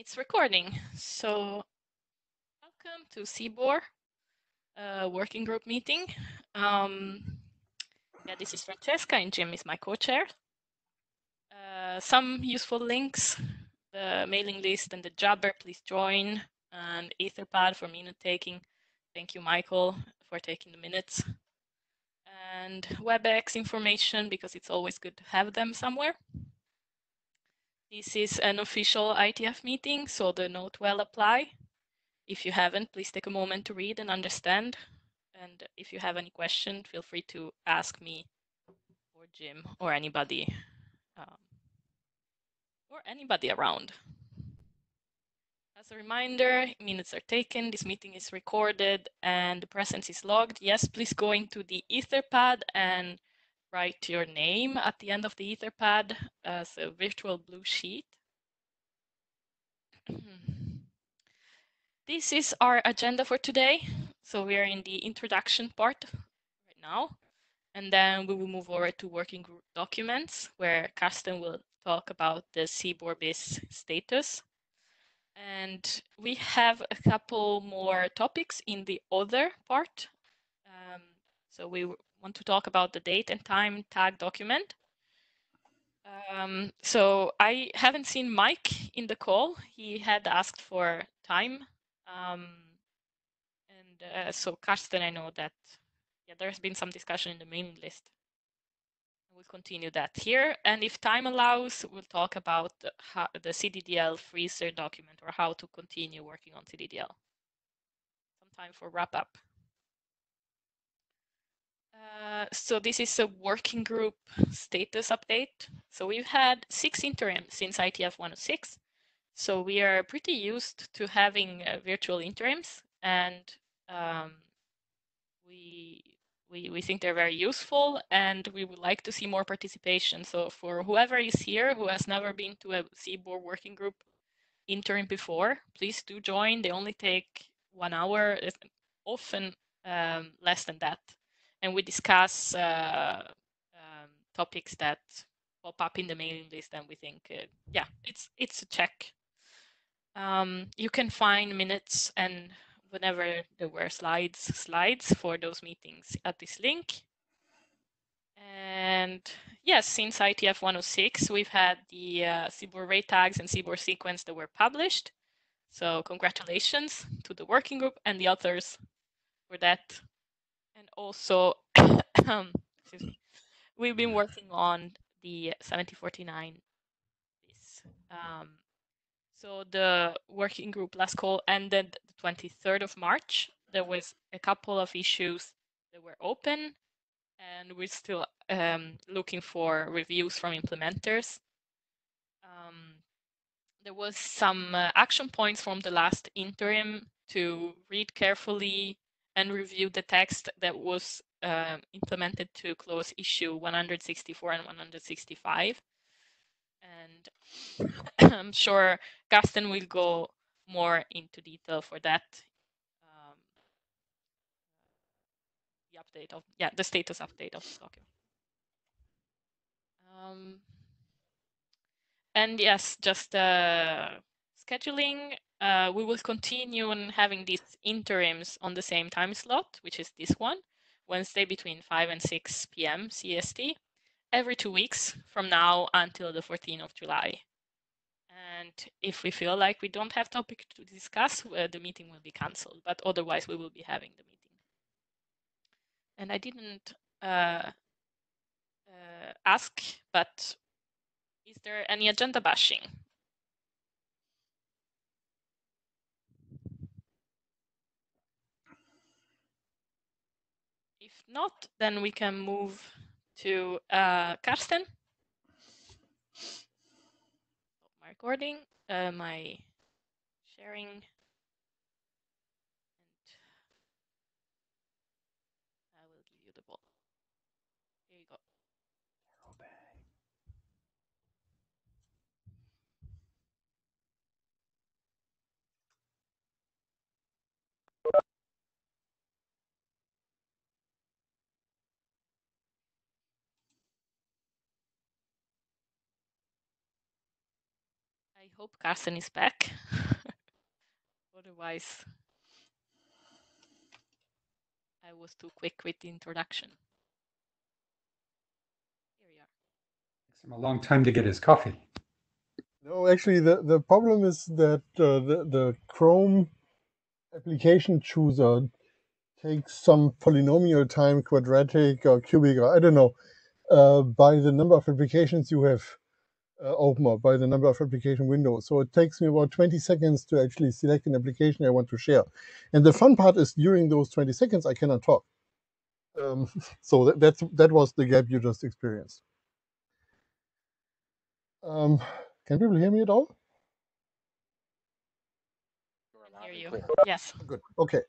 it's recording. So welcome to CBOR uh, working group meeting. Um, yeah, this is Francesca and Jim is my co-chair. Uh, some useful links, the mailing list and the Jabber, please join, and Etherpad for minute taking. Thank you, Michael, for taking the minutes. And WebEx information, because it's always good to have them somewhere. This is an official IETF meeting, so the Note Well apply. If you haven't, please take a moment to read and understand. And if you have any question, feel free to ask me or Jim or anybody um, or anybody around. As a reminder, minutes are taken, this meeting is recorded and the presence is logged. Yes, please go into the Etherpad and write your name at the end of the Etherpad as a virtual blue sheet. this is our agenda for today. So we are in the introduction part right now. And then we will move over to working group documents where Carsten will talk about the CBOR-BIS status. And we have a couple more topics in the other part. Um, so we want to talk about the date and time tag document. Um, so I haven't seen Mike in the call. He had asked for time. Um, and uh, so Carsten, I know that yeah, there's been some discussion in the mailing list. We'll continue that here. And if time allows, we'll talk about the, CDDL freezer document or how to continue working on CDDL. Some time for wrap up. Uh, so this is a working group status update. So we've had six interims since IETF 106. So we are pretty used to having uh, virtual interims and um, we, we, we think they're very useful and we would like to see more participation. So for whoever is here who has never been to a CBOR working group interim before, please do join. They only take one hour, often um, less than that and we discuss uh, um, topics that pop up in the mailing list and we think uh, yeah it's it's a check. Um, you can find minutes and whenever there were slides slides for those meetings at this link. And yes since IETF 106 we've had the uh, CBOR array tags and CBOR sequence that were published. So congratulations to the working group and the authors for that and also, um, excuse me, we've been working on the 7049. Um, so the working group last call ended the 23rd of March. There was a couple of issues that were open, and we're still um, looking for reviews from implementers. Um, there was some uh, action points from the last interim to read carefully and review the text that was uh, implemented to close issue 164 and 165. And I'm sure Karsten will go more into detail for that. Um, the update of, yeah, the status update of the document. Um, and yes, just uh, scheduling uh, we will continue on having these interims on the same time slot, which is this one, Wednesday between 5 and 6 p.m. CST, every two weeks from now until the 14th of July. And if we feel like we don't have topic to discuss, uh, the meeting will be cancelled, but otherwise we will be having the meeting. And I didn't uh, uh ask, but is there any agenda bashing? Not, then we can move to uh, Carsten. My recording, uh, my sharing. I hope Carsten is back. Otherwise, I was too quick with the introduction. Here we are. Takes him a long time to get his coffee. No, actually, the, the problem is that uh, the, the Chrome application chooser takes some polynomial time, quadratic or cubic, or I don't know, uh, by the number of applications you have uh, open by the number of application windows. So it takes me about 20 seconds to actually select an application I want to share. And the fun part is during those 20 seconds, I cannot talk. Um, so that, that's, that was the gap you just experienced. Um, can people hear me at all? Hear you. Yes. Good. Okay.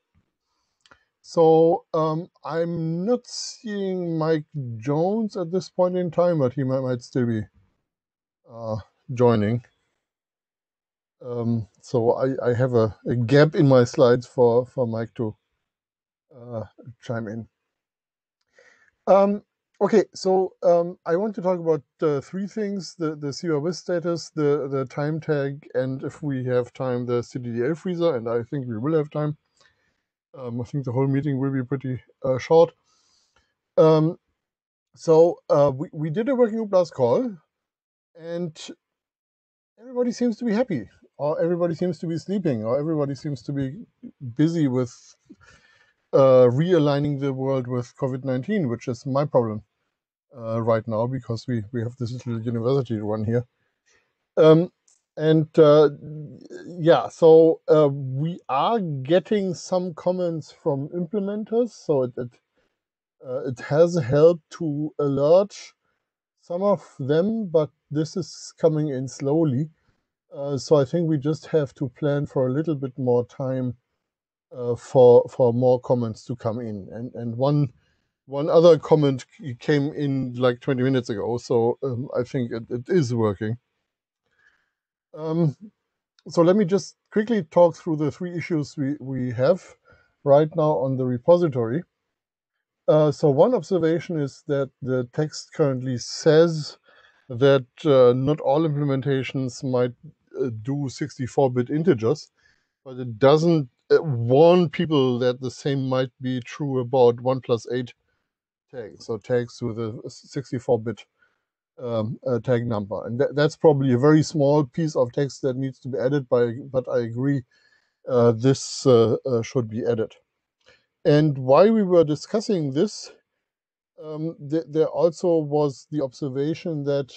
So um, I'm not seeing Mike Jones at this point in time, but he might, might still be joining. Um, so I, I have a, a, gap in my slides for, for Mike to uh, chime in. Um, okay, so um, I want to talk about uh, three things, the, the CBOR-BIS status, the, the time tag, and if we have time, the CDDL freezer, and I think we will have time. Um, I think the whole meeting will be pretty uh, short. Um, so uh, we, we did a working group last call and everybody seems to be happy. Or everybody seems to be sleeping. Or everybody seems to be busy with uh, realigning the world with covid-19 which is my problem uh, right now because we we have this little university run here. Um, and uh, yeah so uh, we are getting some comments from implementers so it it, uh, it has helped to alert some of them, but this is coming in slowly. Uh, so I think we just have to plan for a little bit more time uh, for for more comments to come in. And and one one other comment came in like 20 minutes ago, so um, I think it, it is working. Um, so let me just quickly talk through the three issues we, we have right now on the repository. Uh, so one observation is that the text currently says that uh, not all implementations might uh, do 64-bit integers, but it doesn't uh, warn people that the same might be true about 1 plus 8 tags, so tags with a 64-bit um, uh, tag number. And that, that's probably a very small piece of text that needs to be added, by, but I agree this should be added. And while we were discussing this, um, th there also was the observation that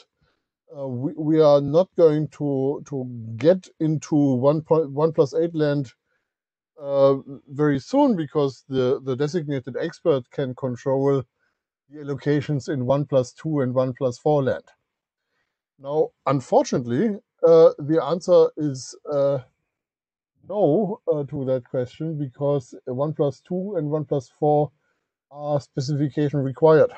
uh, we, we are not going to to get into one point one plus eight land uh, very soon because the the designated expert can control the allocations in one plus two and one plus four land. Now, unfortunately, uh, the answer is uh, no uh, to that question because 1 plus 2 and 1 plus 4 are specification required.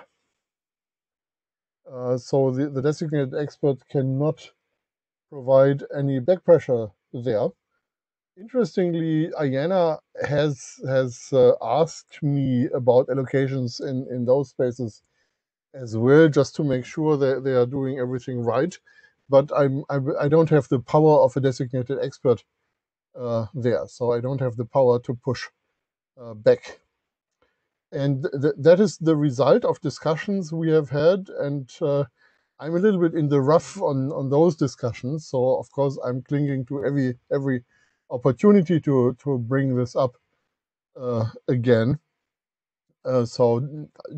Uh, so the, the designated expert cannot provide any back pressure there. Interestingly, IANA has has uh, asked me about allocations in, in those spaces as well, just to make sure that they are doing everything right. But I'm, I, I don't have the power of a designated expert uh, there. So I don't have the power to push uh, back. And th that is the result of discussions we have had. And uh, I'm a little bit in the rough on, on those discussions. So of course I'm clinging to every every opportunity to to bring this up uh, again. Uh, so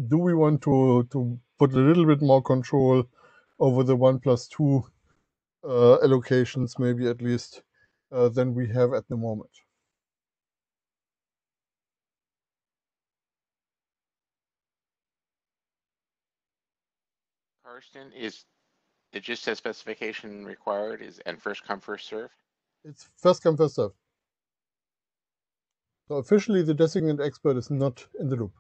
do we want to to put a little bit more control over the one plus two uh, allocations, maybe at least uh, than we have at the moment. Carsten, is it just says specification required is and first come first serve? It's first come first serve. So officially the designated expert is not in the loop.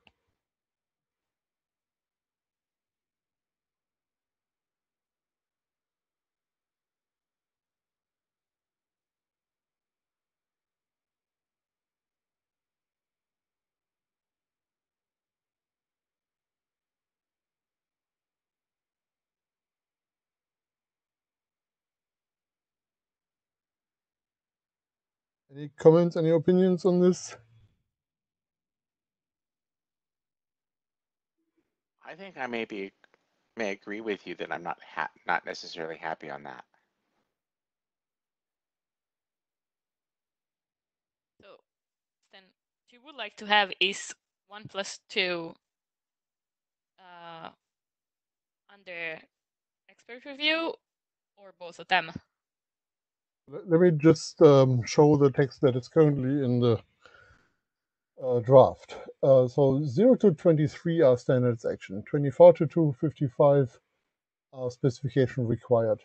Any comments, any opinions on this? I think I may be, may agree with you that I'm not ha- not necessarily happy on that. So then what you would like to have is one plus two uh, under expert review or both of them. Let me just um, show the text that is currently in the uh, draft. Uh, so 0 to 23 are standards action, 24 to 255 are specification required,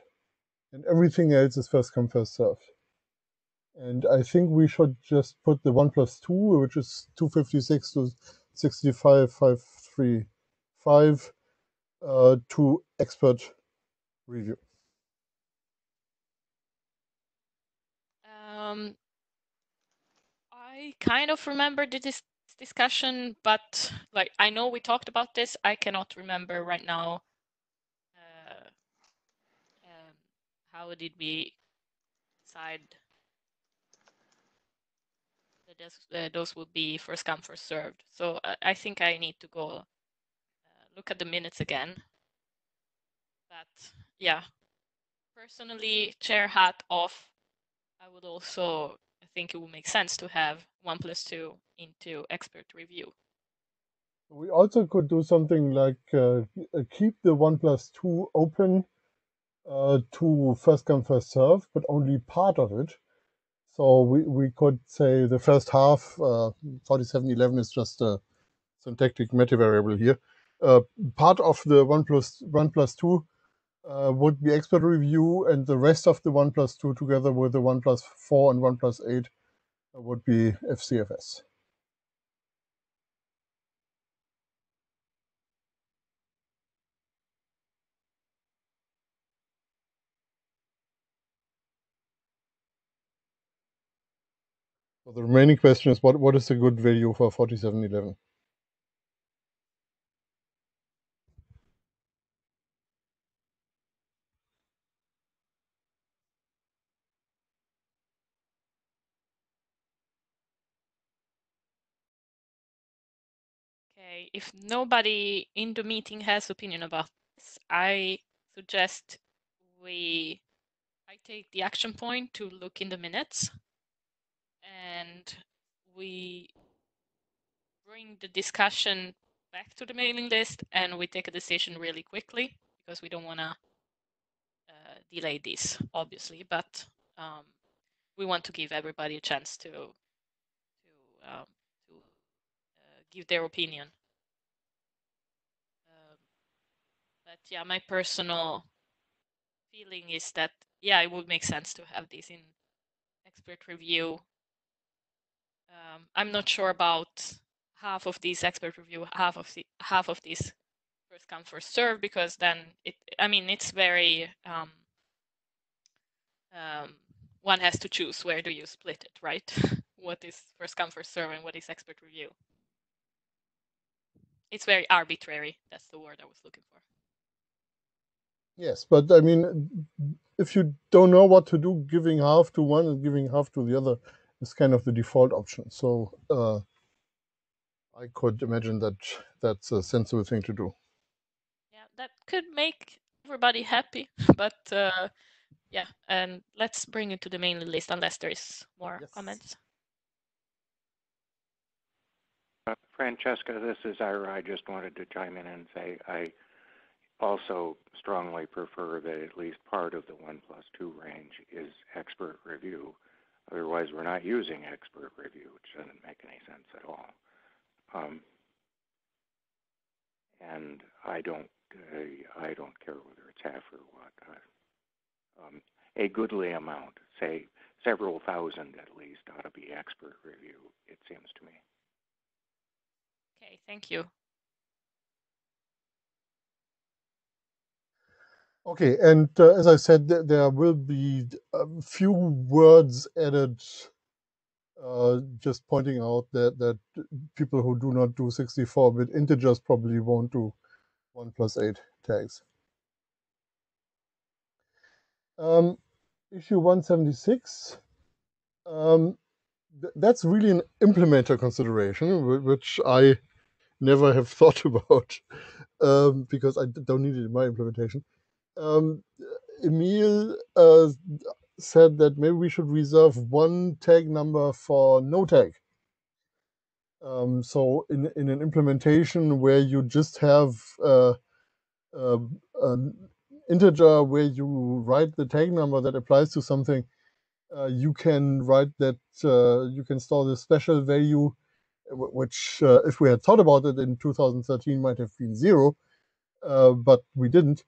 and everything else is first come, first served. And I think we should just put the 1 plus 2, which is 256 to 65, 535, uh, to expert review. Um, I kind of remember the dis- discussion, but like I know we talked about this. I cannot remember right now. Uh, um, how did we decide that this, uh, those would be first come first served? So I, I think I need to go uh, look at the minutes again. But yeah, personally, chair hat off. I would also think it would make sense to have one plus two into expert review. We also could do something like uh, uh, keep the 1 plus 2 open uh, to first come, first serve, but only part of it. So we, we could say the first half, uh, 4711 is just a syntactic meta variable here. Uh, part of the 1 plus, 1 plus 2 uh, would be expert review, and the rest of the 1 plus 2 together with the 1 plus 4 and 1 plus 8 would be FCFS. So the remaining question is what, what is a good value for 4711? Okay, if nobody in the meeting has opinion about this, I suggest we I take the action point to look in the minutes and we bring the discussion back to the mailing list and we take a decision really quickly because we don't want to uh, delay this obviously but um, we want to give everybody a chance to to um, to uh, give their opinion um, but yeah my personal feeling is that yeah it would make sense to have this in expert review um, I'm not sure about half of these expert review, half of the half of these first come first serve, because then it. I mean, it's very. Um, um, one has to choose where do you split it, right? what is first come first serve and what is expert review? It's very arbitrary. That's the word I was looking for. Yes, but I mean, if you don't know what to do, giving half to one and giving half to the other is kind of the default option. So uh, I could imagine that that's a sensible thing to do. Yeah, that could make everybody happy, but uh, yeah, and let's bring it to the main list unless there is more Yes. comments. Uh, Francesca, this is Ira. I just wanted to chime in and say I also strongly prefer that at least part of the one plus two range is expert review. Otherwise, we're not using expert review, which doesn't make any sense at all. Um, and I don't, uh, I don't care whether it's half or what. Uh, um, a goodly amount, say several thousand at least, ought to be expert review. It seems to me. Okay, thank you. Okay, and uh, as I said, th- there will be a few words added, uh, just pointing out that, that people who do not do 64-bit integers probably won't do 1 plus 8 tags. Um, issue 176, um, th- that's really an implementer consideration, wh- which I never have thought about um, because I don't need it in my implementation. Um, Emil uh, said that maybe we should reserve one tag number for no tag. Um, so in in an implementation where you just have uh, uh, an integer where you write the tag number that applies to something, uh, you can write that uh, you can store the special value, which uh, if we had thought about it in 2013 might have been zero, uh, but we didn't.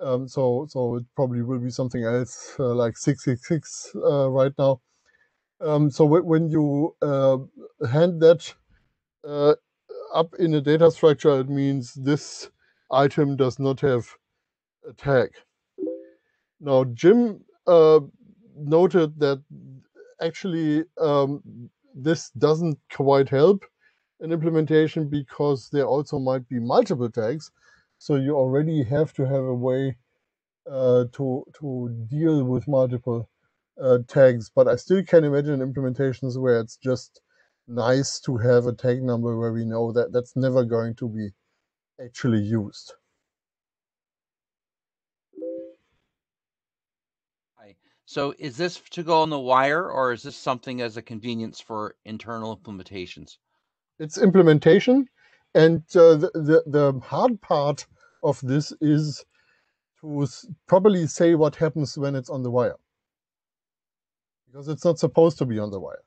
Um, so so it probably will be something else uh, like 666 uh, right now. Um, so wh- when you uh, hand that uh, up in a data structure, it means this item does not have a tag. Now, Jim uh, noted that actually um, this doesn't quite help an implementation because there also might be multiple tags. So you already have to have a way uh, to to deal with multiple uh, tags. But I still can imagine implementations where it's just nice to have a tag number where we know that that's never going to be actually used. Hi. So is this to go on the wire or is this something as a convenience for internal implementations? It's implementation, and uh, the, the the hard part of this is to s- properly say what happens when it's on the wire, because it's not supposed to be on the wire.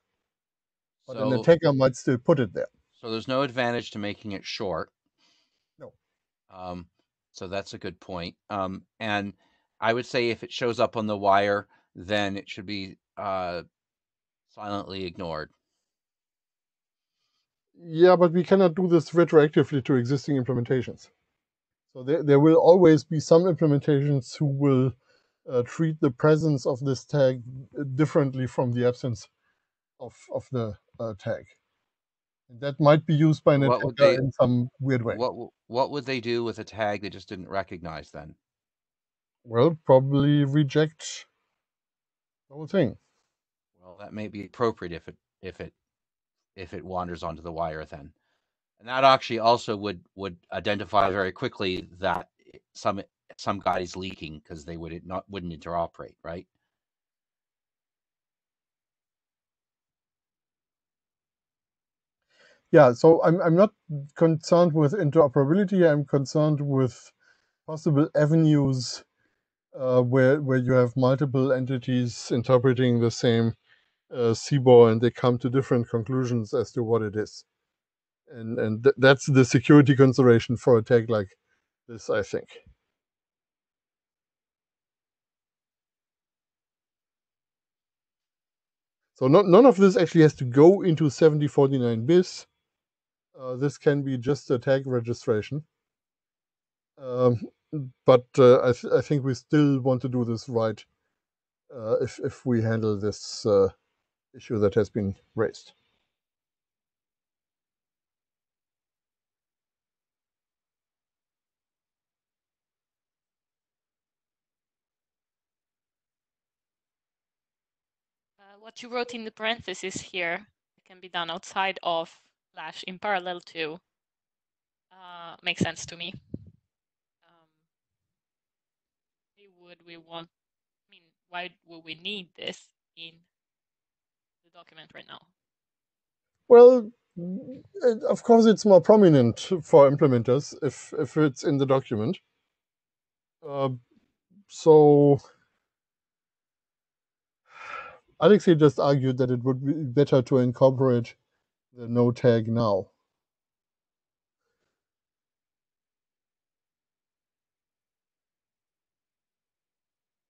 But an attacker might still put it there. so there's no advantage to making it short. No. Um, so that's a good point. Um, and I would say if it shows up on the wire, then it should be uh, silently ignored. Yeah, but we cannot do this retroactively to existing implementations. So there, there will always be some implementations who will uh, treat the presence of this tag differently from the absence of, of the uh, tag. And that might be used by an attacker in some weird way. What what would they do with a tag they just didn't recognize then? Well, probably reject the whole thing. Well, that may be appropriate if it if it if it wanders onto the wire then. And that actually also would would identify very quickly that some some guy is leaking because they would it not wouldn't interoperate, right? Yeah, so I'm, I'm not concerned with interoperability. I'm concerned with possible avenues uh, where where you have multiple entities interpreting the same uh, and they come to different conclusions as to what it is. And and th- that's the security consideration for a tag like this, I think. So not, none of this actually has to go into 7049 bis. Uh, this can be just a tag registration. Um, but uh, I, th- I think we still want to do this right uh, if, if we handle this uh, issue that has been raised. Uh, what you wrote in the parentheses here can be done outside of Flash in parallel to uh, makes sense to me. Um, would we want? I mean, why would we need this in document right now? Well, of course, it's more prominent for implementers if, if it's in the document. Uh, so Alexei just argued that it would be better to incorporate the no tag now.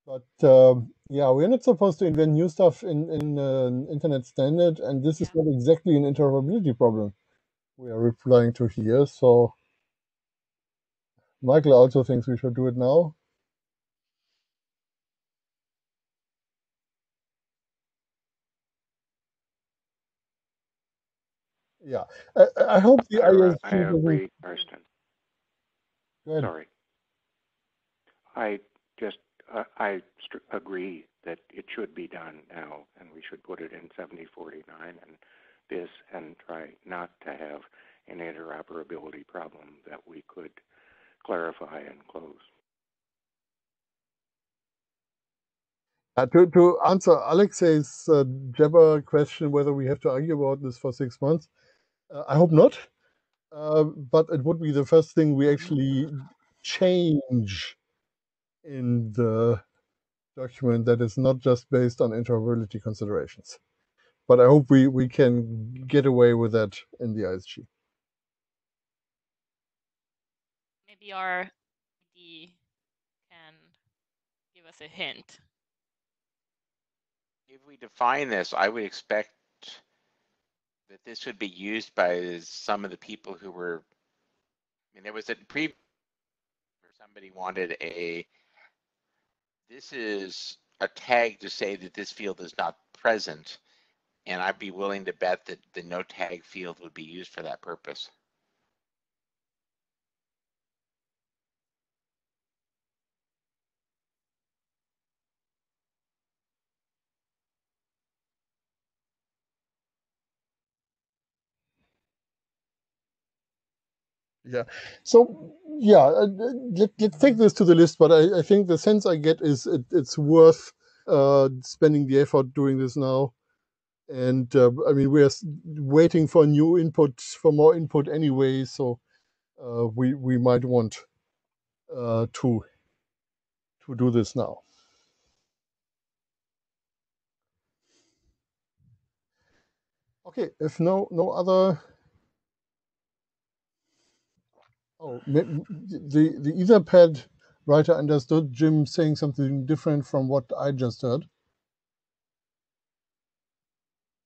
But um, yeah, we're not supposed to invent new stuff in in uh, internet standard, and this is Yeah. not exactly an interoperability problem we are replying to here. So Michael also thinks we should do it now. Yeah, I, I I hope the I, IESG I agree, Carsten. Go. Sorry. I just, I str- agree that it should be done now, and we should put it in 7049 and this and try not to have an interoperability problem that we could clarify and close. Uh, to, to answer Alexei's uh, Jabber question whether we have to argue about this for six months, uh, I hope not. Uh, but it would be the first thing we actually change in the document that is not just based on interoperability considerations. But I hope we, we can get away with that in the IESG. Maybe our ID can give us a hint. If we define this, I would expect that this would be used by some of the people who were, I mean, there was a pre, where somebody wanted a, this is a tag to say that this field is not present. And I'd be willing to bet that the no tag field would be used for that purpose. Yeah. So yeah, uh, let, let's take this to the list. But I, I think the sense I get is it, it's worth uh, spending the effort doing this now. And uh, I mean, we're waiting for new input, for more input anyway. So uh, we we might want uh, to to do this now. Okay, if no no other Oh, the the Etherpad writer understood Jim saying something different from what I just heard.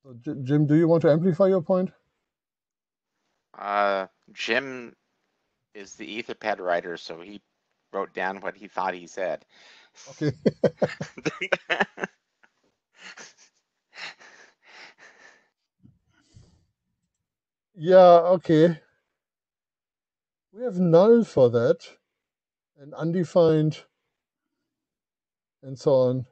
So, Jim, do you want to amplify your point? Uh, Jim is the Etherpad writer, so he wrote down what he thought he said. Okay. yeah, okay. We have null for that, and undefined, and so on.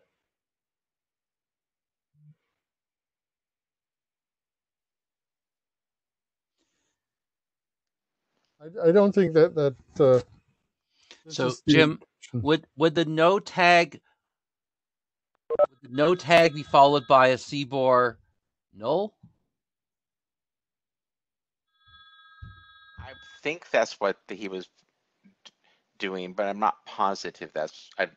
I, I don't think that that. Uh, so Jim, would would the no tag would the no tag be followed by a CBOR null? Think that's what he was doing, but I'm not positive that's. I,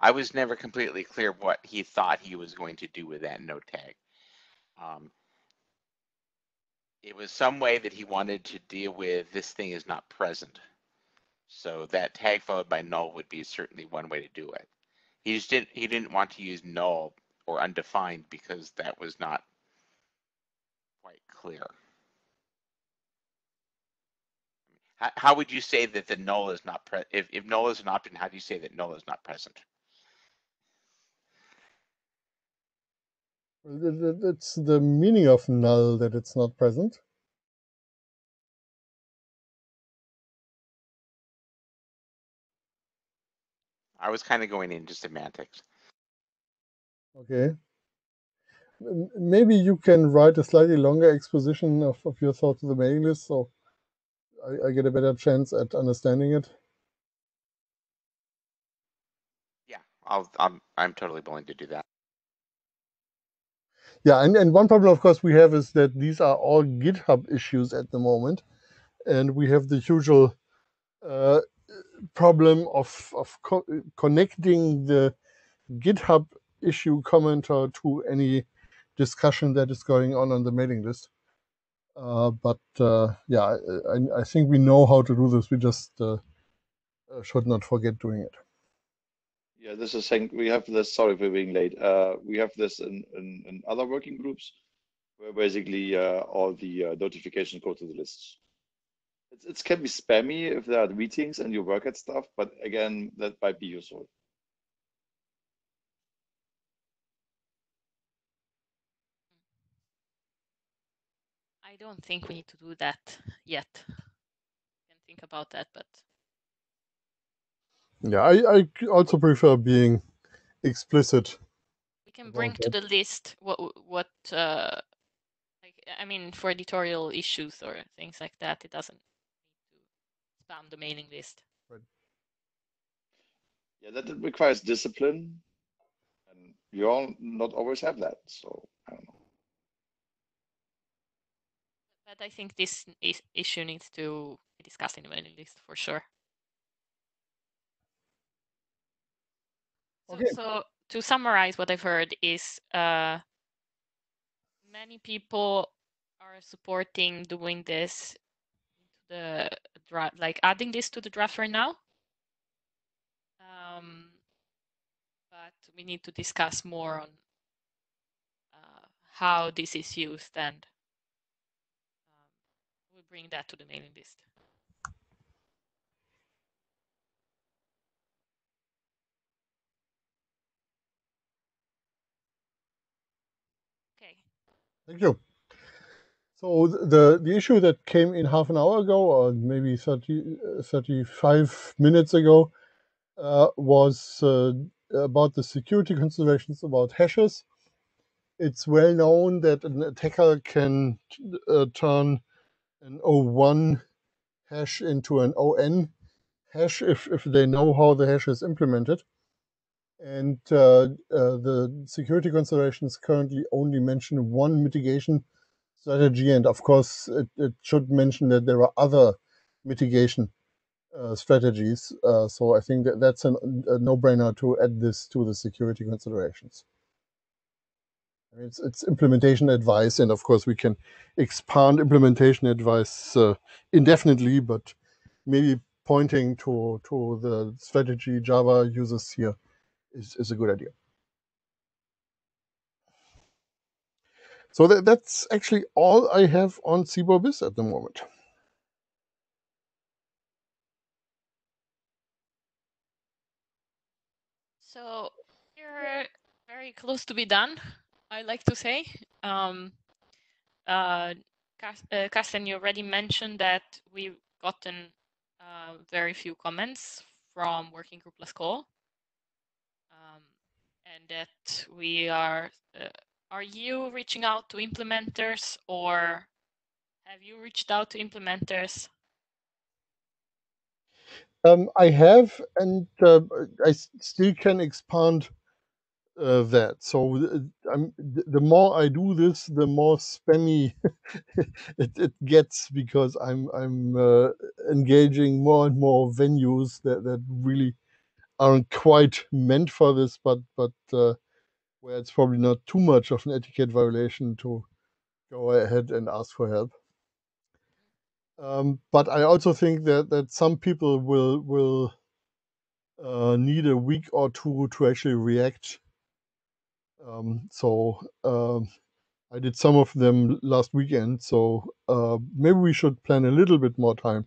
I was never completely clear what he thought he was going to do with that no tag. Um, it was some way that he wanted to deal with this thing is not present. So that tag followed by null would be certainly one way to do it. He just didn't he didn't want to use null or undefined because that was not quite clear. How, would you say that the null is not present? If, if null is an option, how do you say that null is not present? It's the meaning of null that it's not present. I was kind of going into semantics. Okay. Maybe you can write a slightly longer exposition of, of your thoughts of the mailing list. So I, I get a better chance at understanding it. Yeah, I'll, I'm I'm totally willing to do that. Yeah, and, and one problem, of course, we have is that these are all GitHub issues at the moment, and we have the usual uh, problem of of co connecting the GitHub issue commenter to any discussion that is going on on the mailing list. Uh, but uh, yeah, I, I, think we know how to do this. We just uh, should not forget doing it. Yeah, this is we have this. Sorry for being late. We have this in, in, in, other working groups where basically all the notifications go to the lists. It's, it can be spammy if there are meetings and you work at stuff, but again, that might be useful. Don't think we need to do that yet. I can think about that, but yeah, I, I also prefer being explicit we can bring to that. the list what what uh, like I mean for editorial issues or things like that. It doesn't need to spam the mailing list. Yeah, that requires discipline, and you all not always have that. So I don't know. But I think this is, issue needs to be discussed in the mailing list for sure. So, Okay. so to summarize what I've heard is uh, many people are supporting doing this the draft, like adding this to the draft right now. Um, but we need to discuss more on uh, how this is used and bring that to the mailing list. Okay. Thank you. So the the issue that came in half an hour ago, or maybe 30, uh, 35 minutes ago, uh, was uh, about the security considerations about hashes. It's well known that an attacker can uh, turn an O1 hash into an ON hash if, if they know how the hash is implemented. And uh, uh, the security considerations currently only mention one mitigation strategy. And of course, it, it should mention that there are other mitigation uh, strategies. Uh, so I think that that's an, a no-brainer to add this to the security considerations. It's, it's implementation advice, and of course we can expand implementation advice uh, indefinitely, but maybe pointing to, to the strategy Java uses here is, is a good idea. So that, that's actually all I have on CBOR at the moment. So we're very close to be done, I like to say. Um, uh, Cas- uh, Carsten, you already mentioned that we've gotten uh, very few comments from Working Group Last Call, um, and that we are. Uh, are you reaching out to implementers, or have you reached out to implementers? Um, I have, and uh, I still can expand uh, that. So I'm, th- the more I do this, the more spammy it, it gets because I'm I'm uh, engaging more and more venues that, that really aren't quite meant for this, but but uh, where it's probably not too much of an etiquette violation to go ahead and ask for help. Um, but I also think that, that some people will will uh, need a week or two to actually react. Um, so um, I did some of them last weekend. So uh, maybe we should plan a little bit more time.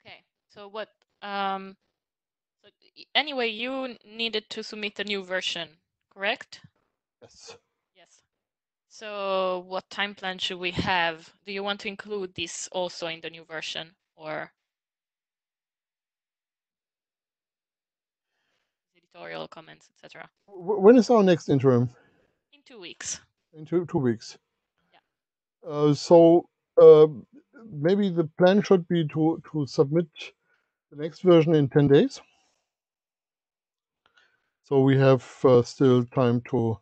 Okay, so what? Um, so anyway, you needed to submit a new version, correct? Yes. Yes. So what time plan should we have? Do you want to include this also in the new version or editorial comments, etc.? When is our next interim? In two weeks. In two two weeks. Yeah. Uh, so uh, maybe the plan should be to to submit the next version in ten days. So we have uh, still time to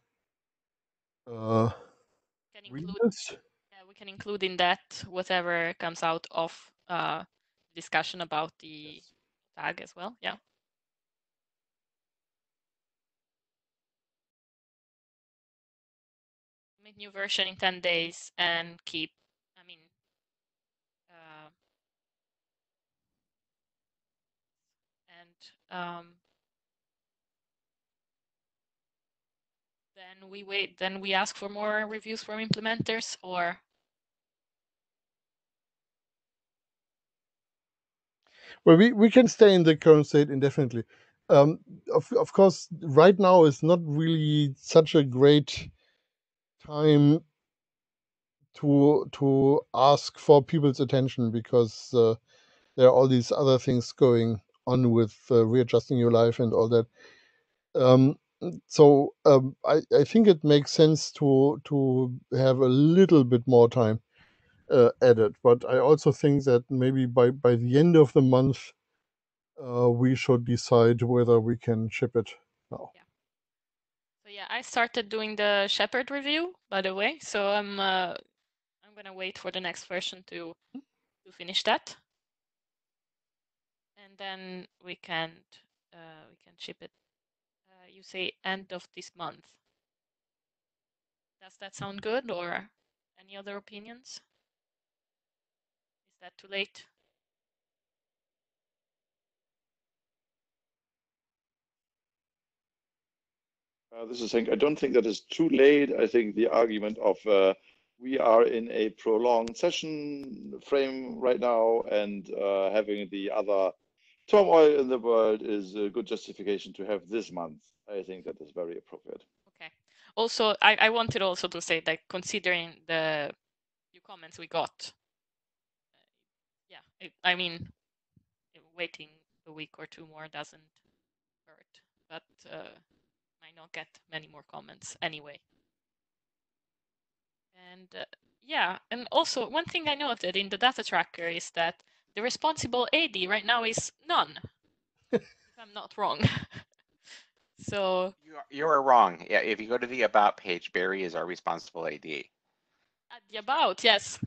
uh, Can include this. yeah, we can include in that whatever comes out of uh discussion about the Yes. tag as well. Yeah. New version in 10 days and keep I mean uh and um then we wait then we ask for more reviews from implementers or Well, we, we can stay in the current state indefinitely. Um, of, of course, right now is not really such a great time to to ask for people's attention because uh, there are all these other things going on with uh, readjusting your life and all that. Um, so um, I, I think it makes sense to to have a little bit more time uh, added, but I also think that maybe by by the end of the month uh, we should decide whether we can ship it now. So yeah, I started doing the Shepherd review, by the way. So I'm uh, I'm gonna wait for the next version to to finish that, and then we can uh, we can ship it. Uh, you say end of this month. Does that sound good, or any other opinions? Is that too late? Uh, this is Henk. I don't think that is too late. I think the argument of uh, we are in a prolonged session frame right now, and uh, having the other turmoil in the world is a good justification to have this month. I think that is very appropriate. Okay. Also, I, I wanted also to say that considering the few comments we got, yeah, it, I mean, waiting a week or two more doesn't hurt, but uh, might not get many more comments anyway. And uh, yeah, and also one thing I noted in the data tracker is that the responsible AD right now is none, if I'm not wrong. so You are, you are wrong. Yeah, if you go to the about page, Barry is our responsible AD. at the about, yes.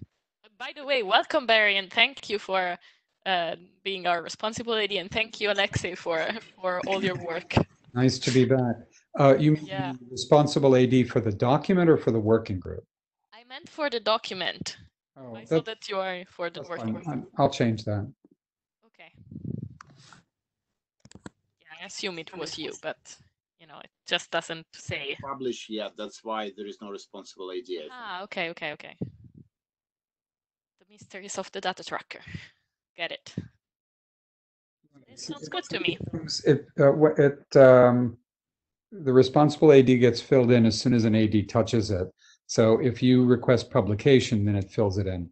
By the way, welcome Barry, and thank you for uh, being our responsible AD, and thank you Alexey for for all your work. Nice to be back. Uh, you mean Yeah. responsible AD for the document or for the working group? I meant for the document. Oh, I saw that- that you are for the working fine. group. I'm- I'll change that. Okay. Yeah, I assume it was you, but you know, it just doesn't say. publish yet. That's why there is no responsible AD. Ah, okay, okay, okay. The mysteries of the data tracker. Get it. It sounds good to me. It, uh, it, um, the responsible AD gets filled in as soon as an AD touches it. So if you request publication, then it fills it in.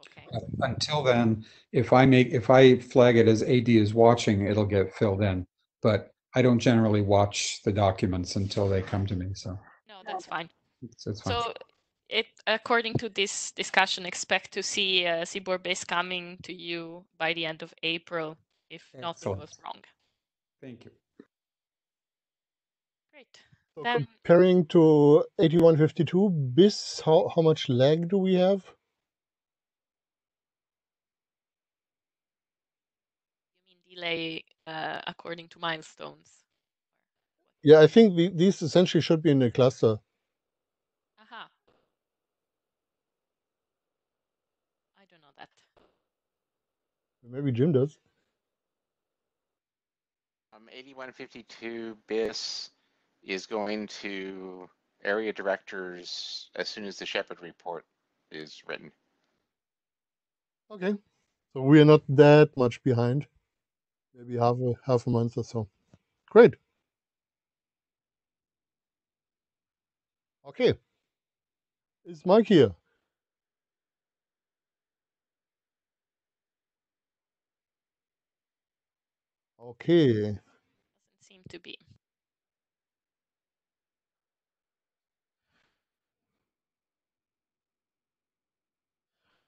Okay. Uh, Until then, if I make, if I flag it as AD is watching, it'll get filled in. But I don't generally watch the documents until they come to me, so No, that's fine. it's, it's fine. So, it according to this discussion, expect to see uh, CBOR-BIS coming to you by the end of April, if nothing goes Excellent. wrong. Thank you. Great. So Then- comparing to 8152 BIS, how, how much lag do we have? You mean delay uh, according to milestones? Yeah, I think the, these essentially should be in a cluster. Aha. I don't know that. Maybe Jim does. Um, 8152 BIS is going to area directors as soon as the Shepherd report is written. Okay. So we are not that much behind. Maybe half a half a month or so. Great. Okay. Is Mike here? Okay. Doesn't seem to be.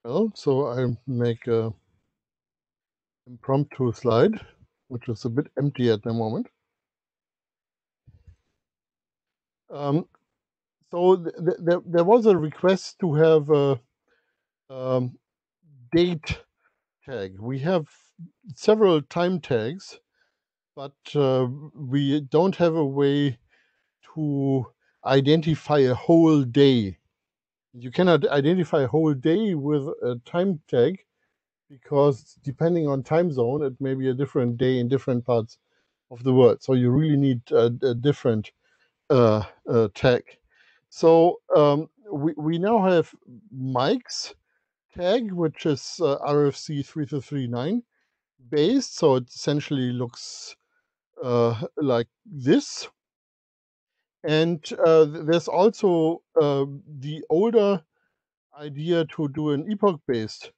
Well, so I make a impromptu slide, which is a bit empty at the moment. Um, so th- th- there, was a request to have a um, date tag. We have several time tags, but uh, we don't have a way to identify a whole day. You cannot identify a whole day with a time tag because depending on time zone, it may be a different day in different parts of the world. So you really need a, a different uh, uh, tag. So um, we, we now have Mike's tag, which is uh, RFC 3339 based. So it essentially looks uh, like this. And uh, there's also uh, the older idea to do an epoch based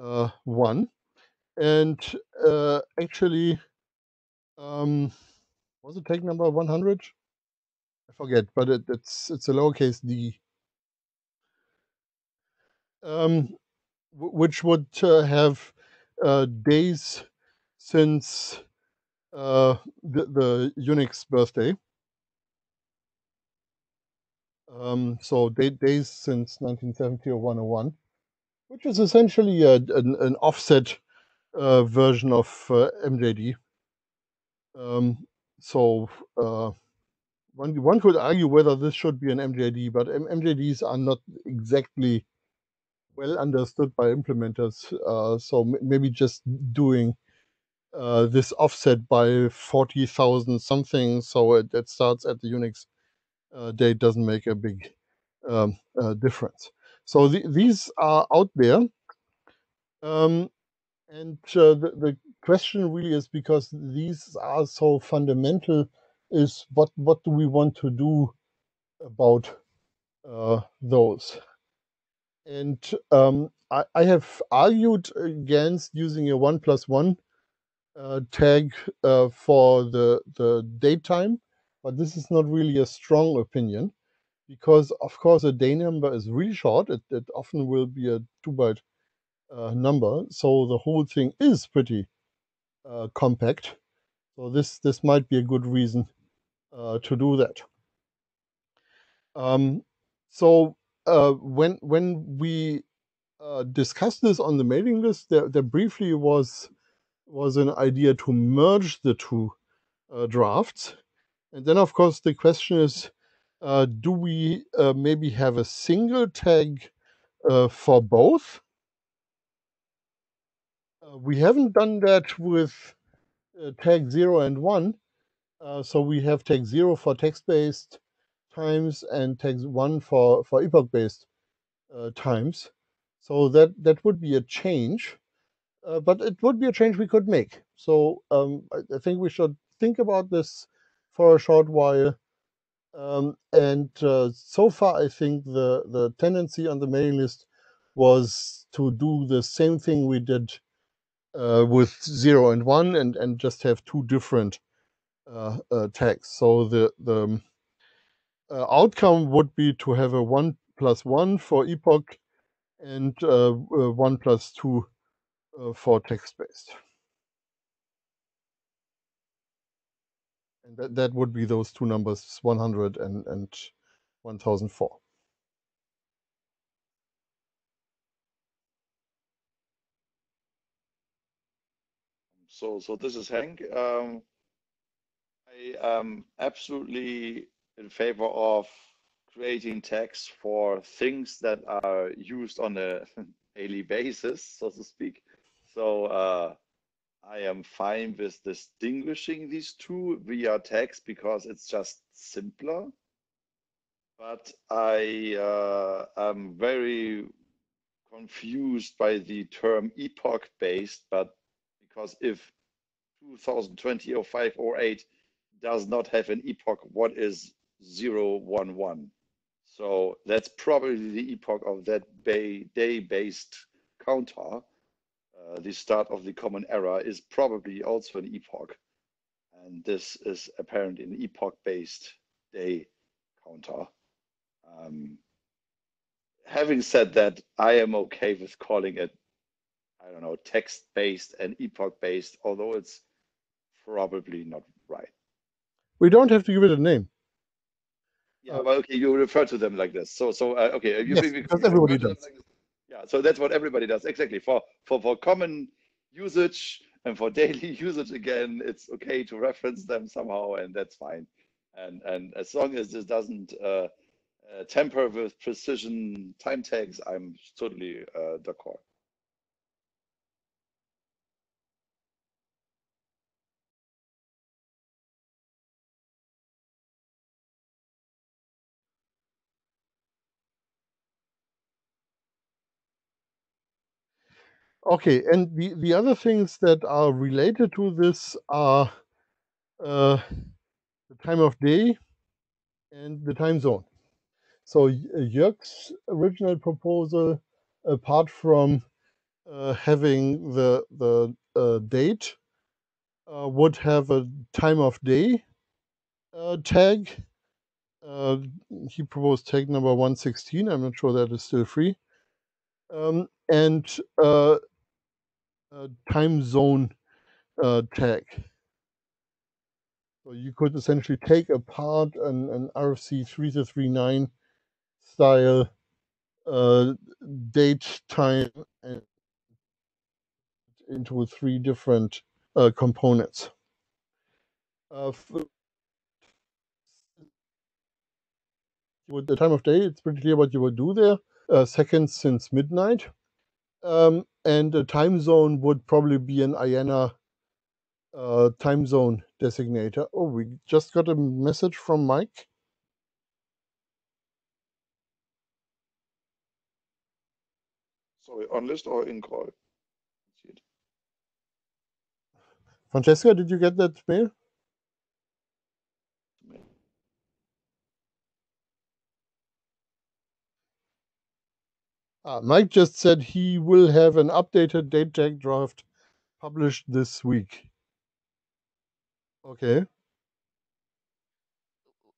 uh, one. And uh, actually, um, was it tag number 100? I forget, but it, it's it's a lowercase d, um, which would have days since the, the Unix birthday. Um, so da- days since 1970 or 101, which is essentially a, an, an offset uh, version of uh, MJD. Um, so uh, one one could argue whether this should be an MJD, but M- MJDs are not exactly well understood by implementers. Uh, so m- maybe just doing uh, this offset by 40,000 something, so it, it starts at the Unix uh, date doesn't make a big um, uh, difference. So the, these are out there. Um, and uh, the, the question really is because these are so fundamental is what, what do we want to do about uh, those? And um, I, I have argued against using a one plus one uh, tag uh, for the, the date time, but this is not really a strong opinion because, of course, a day number is really short. It, it often will be a two byte uh, number, so the whole thing is pretty uh, compact. So this this might be a good reason uh, to do that. Um, so uh, when when we uh, discussed this on the mailing list, there, there briefly was was an idea to merge the two uh, drafts, and then of course the question is, uh, do we uh, maybe have a single tag uh, for both? Uh, we haven't done that with uh, tag zero and one, uh, so we have tag zero for text-based times and tag one for for epoch-based uh, times. So that that would be a change, but it would be a change we could make. So um, I, I think we should think about this for a short while. Um, and uh, so far, I think the the tendency on the mailing list was to do the same thing we did uh, with zero and one, and and just have two different uh, uh, tags. So the the um, uh, outcome would be to have a one plus one for epoch and uh, one plus two for text based. And that, that would be those two numbers, 100 and, and 1004. So, so this is Henk. Um, I am absolutely in favor of creating tags for things that are used on a daily basis, so to speak. So uh, I am fine with distinguishing these two via tags because it's just simpler. But I uh, am very confused by the term epoch based, but because if 2020 or 5 or 8 does not have an epoch, what is 011? So that's probably the epoch of that day-based counter. Uh, the start of the common era is probably also an epoch. And this is apparently an epoch-based day counter. Um, having said that, I am okay with calling it, I don't know, text-based and epoch-based, although it's probably not right. We don't have to give it a name. Yeah, uh, but okay, you refer to them like this. So, so uh, okay, you, yes, because everybody does. Like yeah, so that's what everybody does exactly. For for for common usage and for daily usage, again, it's okay to reference them somehow, and that's fine. And and as long as this doesn't uh, uh, temper with precision time tags, I'm totally uh, d'accord. Okay, and the, the other things that are related to this are uh, the time of day and the time zone. So Jörg's original proposal, apart from uh, having the the uh, date, uh, would have a time of day uh, tag. Uh, he proposed tag number 116. I'm not sure that is still free. Um, and uh, time zone uh, tag. So you could essentially take apart an, an RFC 3239 style uh, date, time, and into three different uh, components. Uh, with the time of day, it's pretty clear what you would do there. Uh, seconds since midnight. Um, and the time zone would probably be an IANA uh, time zone designator. Oh, we just got a message from Mike. Sorry, on list or in call? Francesca, did you get that mail? Uh, Mike just said he will have an updated date tag draft published this week. Okay.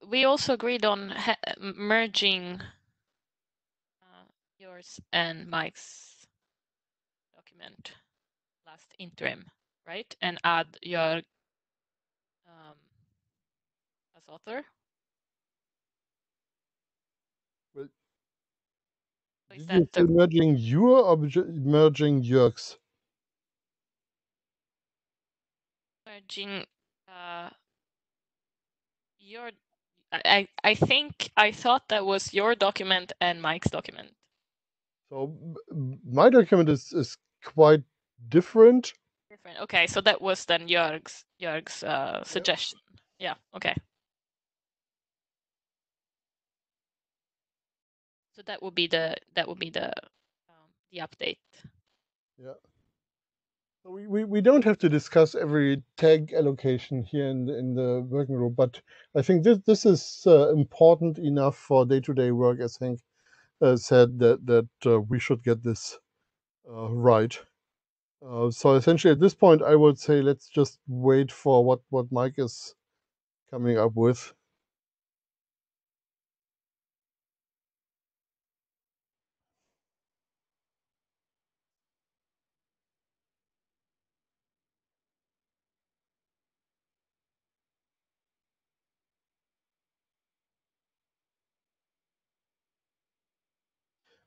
We also agreed on merging uh, yours and Mike's document last interim, right? And add your um, as author. Did you say merging your or merging Jörg's? Merging uh, your. I I think I thought that was your document and Mike's document. So my document is is quite different. Different. Okay, so that was then Jörg's Jörg's uh, suggestion. Yeah. yeah. Okay. That would be the that would be the um, the update. Yeah. We, we, we don't have to discuss every tag allocation here in the, in the working group, but I think this this is uh, important enough for day-to-day -day work, as Henk uh, said, that that uh, we should get this uh, right. Uh, so essentially, at this point, I would say let's just wait for what what Mike is coming up with.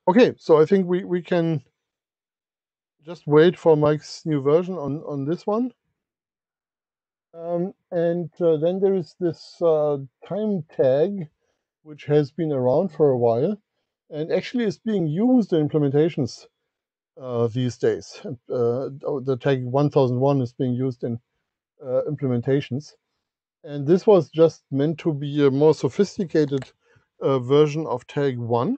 Okay, so I think we, we can just wait for Mike's new version on, on this one. Um, and uh, then there is this uh, time tag, which has been around for a while and actually is being used in implementations uh, these days. Uh, oh, the tag 1001 is being used in uh, implementations. And this was just meant to be a more sophisticated uh, version of tag 1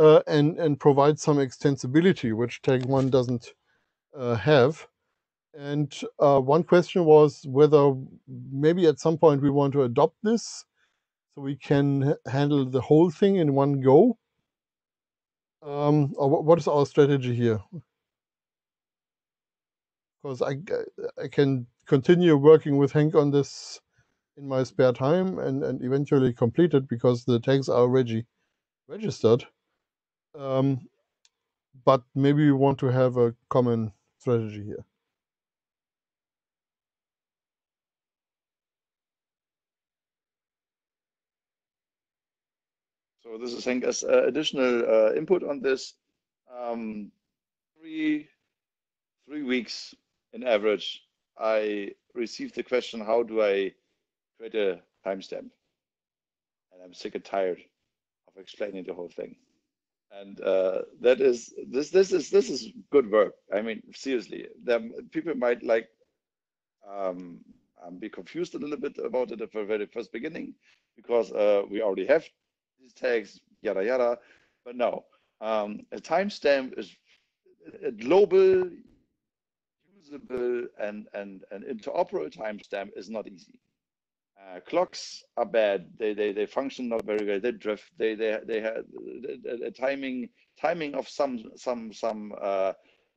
uh, and and provide some extensibility, which Tag One doesn't uh, have. And uh, one question was whether maybe at some point we want to adopt this so we can handle the whole thing in one go. Um, or what is our strategy here? Because I, I can continue working with Henk on this in my spare time and, and eventually complete it because the tags are already registered. Um, but maybe we want to have a common strategy here. So this is Henk as uh, additional uh, input on this. Um, three three weeks in average, I received the question, how do I create a timestamp? And I'm sick and tired of explaining the whole thing and uh, that is this this is this is good work. I mean seriously them people might like um, um, be confused a little bit about it at the very first beginning because uh, we already have these tags yada yada. But no um, a timestamp is a global usable and and an interoperable timestamp is not easy uh, clocks are bad. They, they they function not very well. They drift. They they they have a timing timing of some some some uh,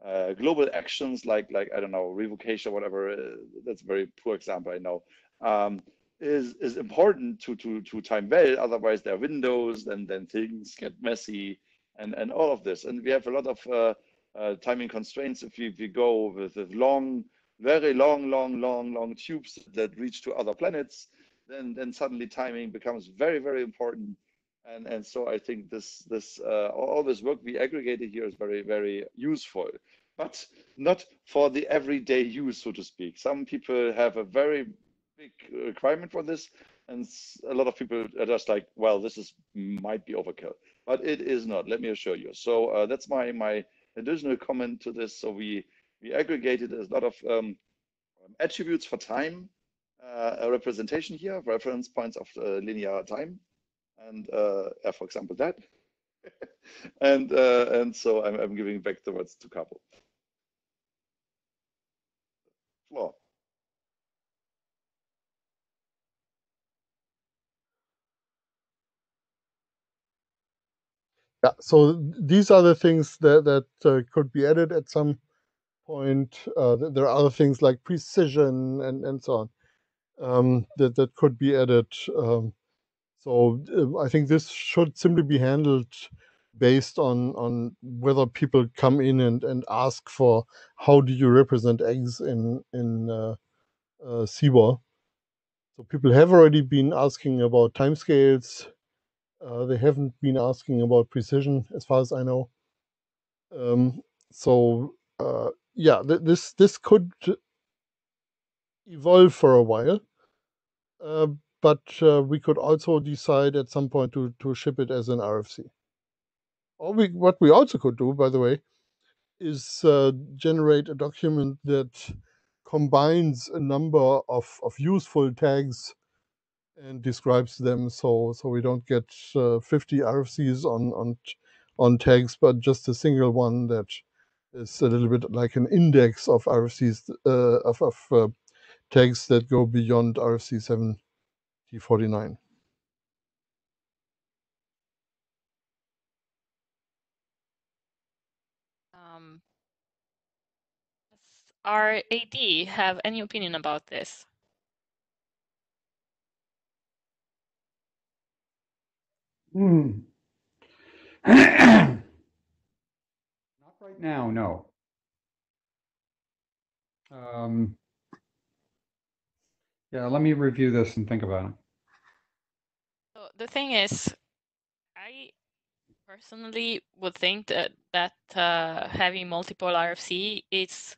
uh, global actions like like I don't know revocation whatever. Uh, that's a very poor example I know. Um, is is important to to to time well. Otherwise, there are windows, and then things get messy, and and all of this. And we have a lot of uh, uh, timing constraints if we, if we go with, with long, very long, long, long, long tubes that reach to other planets. Then then suddenly timing becomes very very important. And and so I think this this uh, all this work we aggregated here is very very useful but not for the everyday use, so to speak. Some people have a very big requirement for this, and a lot of people are just like, well, this is might be overkill, but it is not. Let me assure you. So uh, that's my my additional comment to this. So we we aggregated a lot of um, attributes for time uh, representation here, reference points of uh, linear time, and uh, for example that. and uh, and so I'm, I'm giving back the words to Capo. Floor. Yeah, so these are the things that that uh, could be added at some point. Uh, there are other things like precision and and so on um, that that could be added. Um, so uh, I think this should simply be handled based on on whether people come in and and ask for how do you represent eggs in in uh, uh. So people have already been asking about timescales uh, they haven't been asking about precision, as far as I know. Um, so uh, yeah, th this this could evolve for a while, uh, but uh, we could also decide at some point to to ship it as an RFC. Or we, what we also could do, by the way, is uh, generate a document that combines a number of, of useful tags and describes them so so we don't get uh, 50 RFCs on on on tags, but just a single one that is a little bit like an index of RFCs uh, of, of uh, tags that go beyond RFC 7049. Um, does our AD have any opinion about this? Hmm. Right now, no. Um, yeah, let me review this and think about it. So the thing is, I personally would think that that uh, having multiple RFC is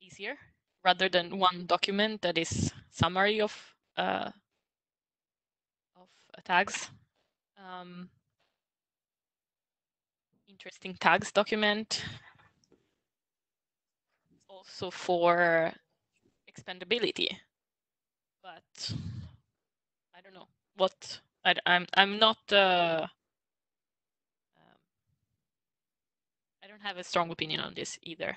easier rather than one document that is summary of uh, of tags um, interesting tags document. Also for expandability, but I don't know what I, am I'm, I'm not. Uh, um, I don't have a strong opinion on this either.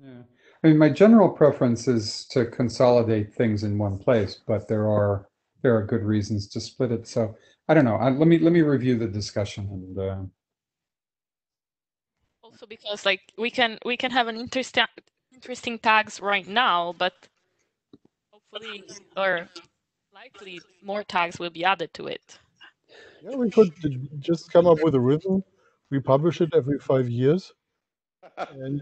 Yeah, I mean, my general preference is to consolidate things in one place, but there are there are good reasons to split it. So I don't know. I, let me let me review the discussion and. Uh... Also, because like we can we can have an interesting interesting tags right now, but hopefully or likely more tags will be added to it. Yeah, we could just come up with a rhythm. We publish it every five years, and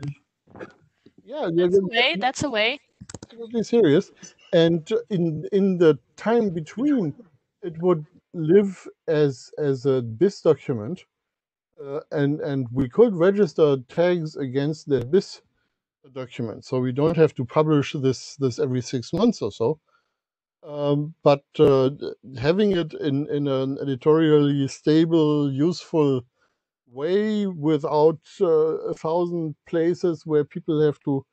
yeah, that's a way. That's a way. Absolutely serious, and in in the time between, it would live as as a BIS document, uh, and and we could register tags against the BIS document, so we don't have to publish this this every six months or so. Um, but uh, having it in in an editorially stable, useful way without uh, a thousand places where people have to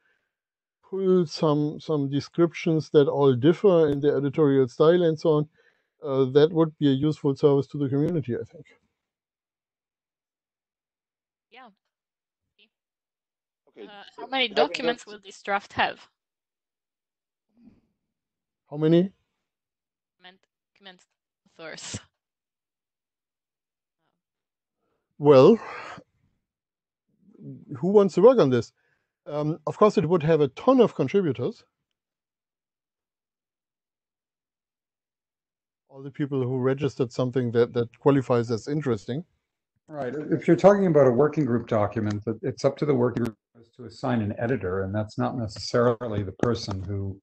pull some some descriptions that all differ in their editorial style and so on uh, that would be a useful service to the community, I think. Yeah. Okay. Uh, how many documents will this draft have? How many? Document authors. Well, who wants to work on this? Um, of course, it would have a ton of contributors. all the people who registered something that, that qualifies as interesting. Right. If you're talking about a working group document, it's up to the working group to assign an editor, and that's not necessarily the person who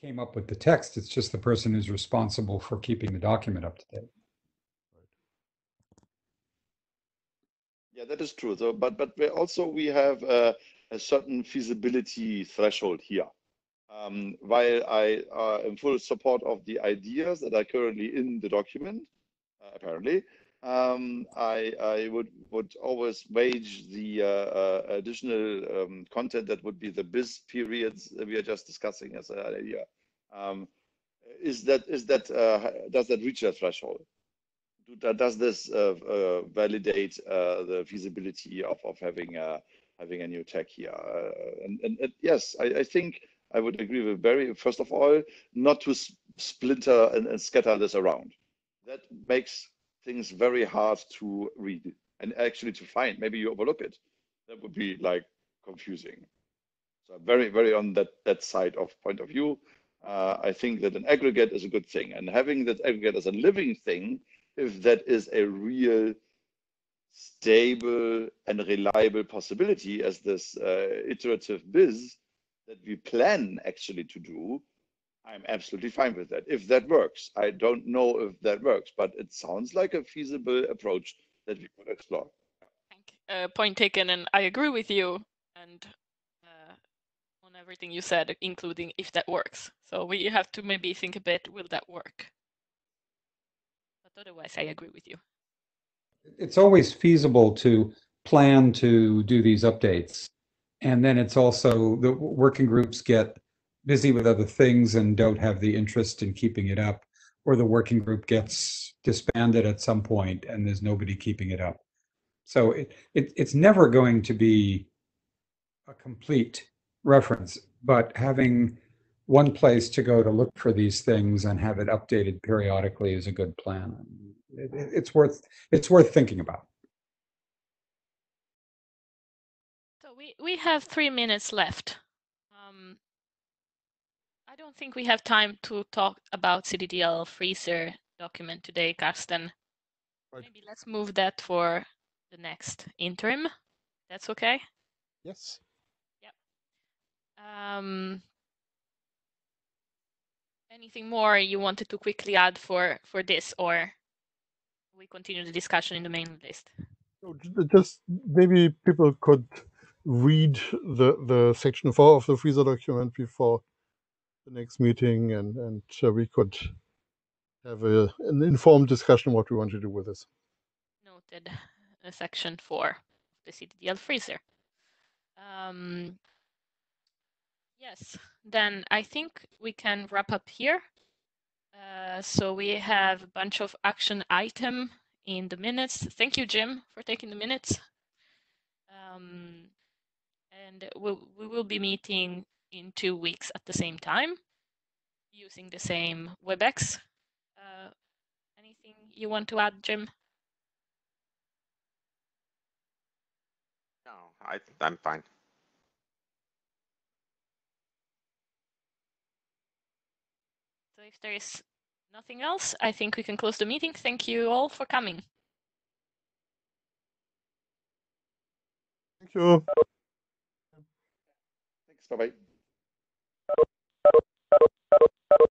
came up with the text. It's just the person who's responsible for keeping the document up to date. Yeah, that is true. So, but but we also we have a, certain feasibility threshold here. Um, while I uh, am full support of the ideas that are currently in the document, uh, apparently, um, I, I would would always wage the uh, uh additional um, content that would be the BIS periods that we are just discussing as an idea. Um, is that is that uh, does that reach that threshold? does this uh, uh, validate uh, the feasibility of, of having a, having a new tech here? and, and, and, yes, I, I, think I would agree with Barry. First of all, not to splinter and, and scatter this around. That makes things very hard to read and actually to find. Maybe you overlook it. That would be like confusing. So I'm very, very on that that side of point of view. Uh, I think that an aggregate is a good thing, and having that aggregate as a living thing if that is a real stable and reliable possibility as this uh, iterative BIS that we plan actually to do, I'm absolutely fine with that. If that works, I don't know if that works, but it sounds like a feasible approach that we could explore. Uh, point taken, and I agree with you, and uh, on everything you said, including if that works. So we have to maybe think a bit: will that work? But otherwise I agree with you. It's always feasible to plan to do these updates. And then it's also the working groups get busy with other things and don't have the interest in keeping it up, or the working group gets disbanded at some point and there's nobody keeping it up. So it, it it's never going to be a complete reference, but having one place to go to look for these things and have it updated periodically is a good plan. It, it, it's worth it's worth thinking about. So we we have three minutes left. I don't think we have time to talk about CDDL freezer document today, Carsten. Right. Maybe let's move that for the next interim. That's okay. Yes. Yep. Um, anything more you wanted to quickly add for for this or we continue the discussion in the main list just maybe people could read the the section four of the freezer document before the next meeting and and uh, we could have a, an informed discussion what we want to do with this noted uh, section four the cddl freezer um, Yes, then I think we can wrap up here. Uh, so we have a bunch of action item in the minutes. Thank you, Jim, for taking the minutes. Um, and we'll, we will be meeting in two weeks at the same time using the same WebEx. Uh, anything you want to add, Jim? No, I, I'm fine. So if there is nothing else, I think we can close the meeting. Thank you all for coming. Thank you. Thanks. Bye bye.